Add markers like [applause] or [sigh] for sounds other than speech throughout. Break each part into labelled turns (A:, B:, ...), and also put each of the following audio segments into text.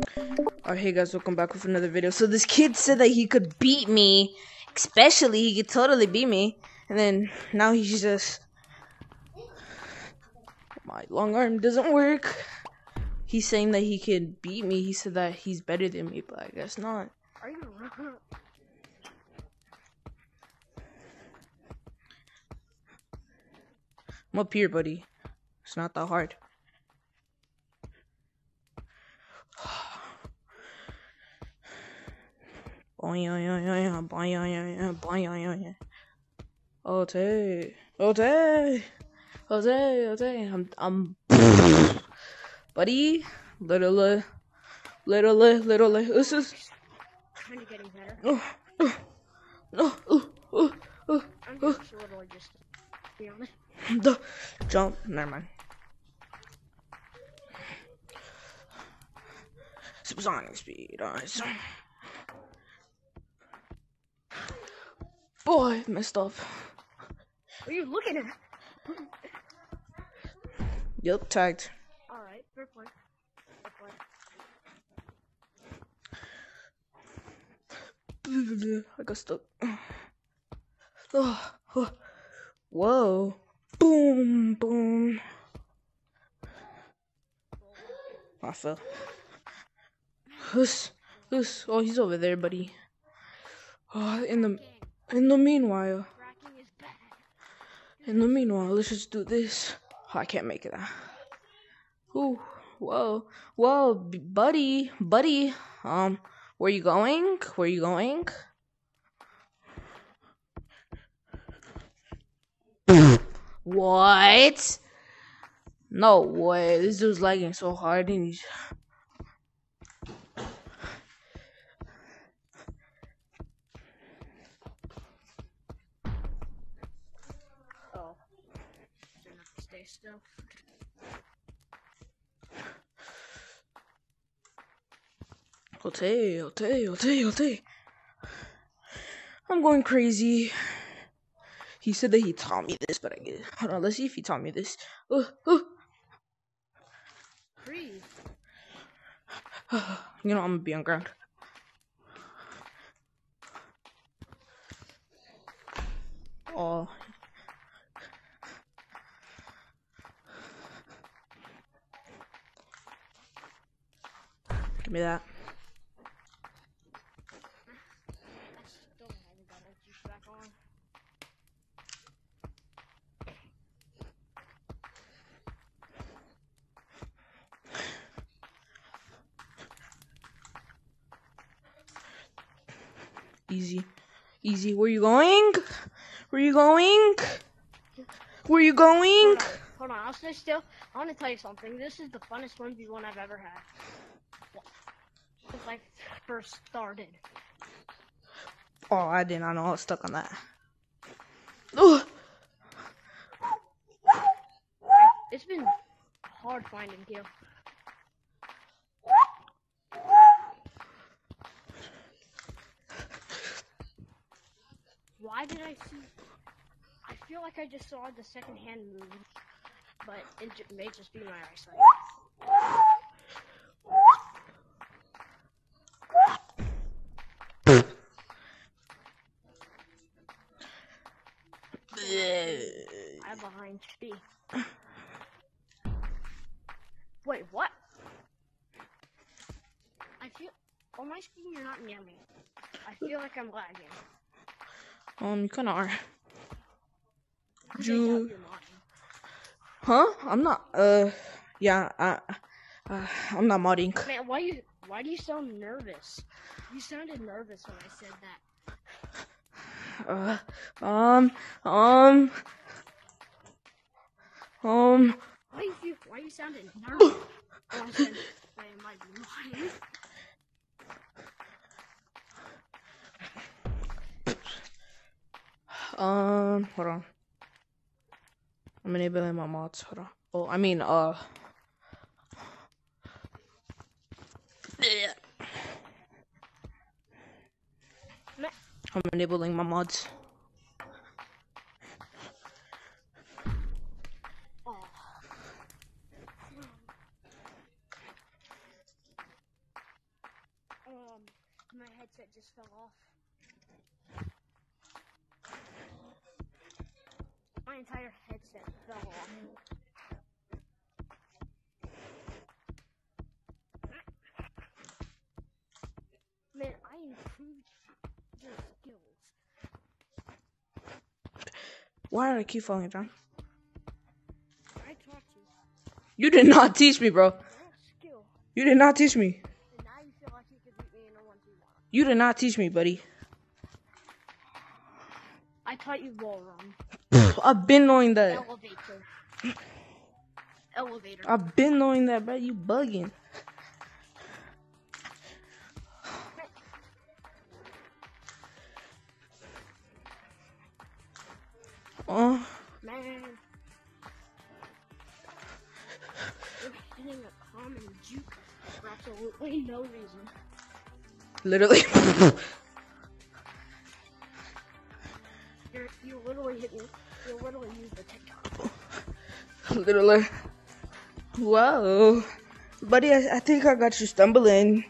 A: Alright, hey guys, welcome back with another video. So this kid said that he could beat me, especially he could totally beat me, and then now he's just my long arm doesn't work. He's saying that he could beat me. He said that he's better than me, but I guess not.
B: Are you
A: I'm up here, buddy. It's not that hard. Okay. Okay. Okay, okay. I'm I'm [laughs] buddy. Little little little little this is
B: kind of getting better?
A: oh, oh, oh, oh, oh, oh,
B: I'm just literally just be honest.
A: the jump. Never mind. Supersonic speed. Alright. Boy, messed up.
B: What are you looking at?
A: Yep, tagged.
B: Alright, fair play. Fair play.
A: I got stuck. Oh, oh. Whoa. Boom, boom. I fell. Who's, who's, oh, he's over there, buddy. Oh, in the, in the meanwhile, in the meanwhile, let's just do this. Oh, I can't make it. Ooh, whoa, whoa, buddy, buddy. Um, where you going? Where you going? what? No way. This dude's lagging so hard and he's.
B: Oh. Shouldn't have to stay still.
A: Okay, okay, okay, okay. I'm going crazy. He said that he taught me this, but I get it. Hold on, let's see if he taught me this. Uh, uh.
B: Breathe. [sighs]
A: You know, I'm gonna be on ground. Oh. Give me that. Easy. Easy. Where you going? Where you going? Where you going?
B: Hold on, hold on, I'll stay still. I want to tell you something. This is the funnest 1v1 I've ever had. Since I first started.
A: Oh, I did not know I was stuck on that. Ugh. [sighs]
B: It's been hard finding you. Why did I see? I feel like I just saw the second hand move, but it may just be my eyesight. I'm behind B. Wait, what? I feel. On my screen, you're not near me. I feel like I'm lagging.
A: Um, you kind of are. You-
B: made up your mind?
A: Huh? I'm not. Uh, yeah. I. Uh, I'm not modding.
B: Man, why you? Why do you sound nervous? You sounded nervous when I said that.
A: Uh, um, um, um.
B: Why are you? Why you sounding nervous? when I said it might be mine.
A: Um, hold on. I'm enabling my mods. Hold on. Oh, I mean, uh. I'm enabling my mods.
B: Oh. My just fell off. My entire headset fell off. Man, I improved your skills.
A: Why did I keep falling down?
B: I taught you.
A: You did not teach me, bro. You did not teach me.
B: You
A: did not teach me, buddy.
B: I taught you wall run.
A: I've been knowing that.
B: Elevator. Elevator.
A: I've been knowing that, bro. You bugging. Oh,
B: Man. You're hitting a common juke for absolutely no reason.
A: Literally. [laughs]
B: You're you literally hit me. You literally used the TikTok.
A: literally. Whoa. Buddy, I, I think I got you stumbling.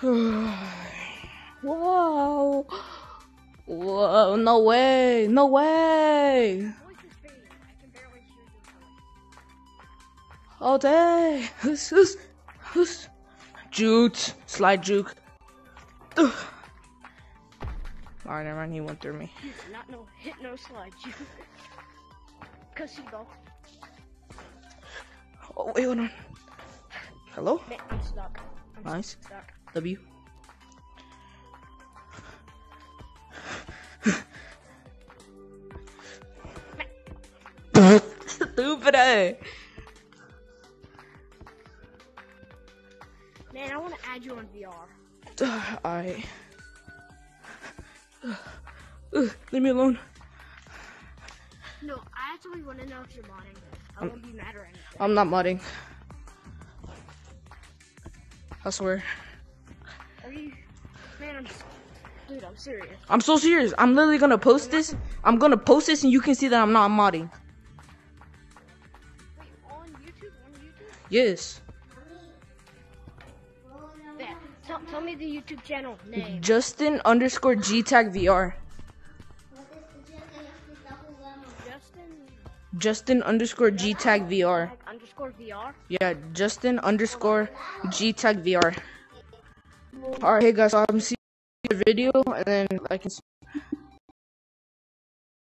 A: [sighs] Whoa. Whoa, no way. No way.
B: Voice is. I can barely hear your voice.
A: Oh. Who's, who's, who's? Juke. Slide juke. Ugh. Alright, never mind. He went through me.
B: You did not know hit no slide juke. Casino.
A: Oh, wait, hold on. Hello?
B: Man, I'm stuck. I'm
A: Nice.
B: stuck.
A: W. [laughs] Stupid.
B: Add you on VR.
A: Ugh, [sighs] [sighs] leave me alone.
B: No, I actually want to know if you're modding. I won't be mad or anything.
A: I'm not modding. I swear.
B: Are you? Man, I'm. Dude, I'm serious.
A: I'm so serious. I'm literally gonna post this. I'm gonna post this and you can see that I'm not modding.
B: Wait, on YouTube? On YouTube?
A: Yes.
B: Tell, me the YouTube channel name.
A: Justin underscore G tag VR.
B: Justin
A: Justin underscore G tag VR.
B: underscore VR.
A: Yeah, Justin underscore G tag VR. Alright, hey guys, so I'm seeing the video and then I can.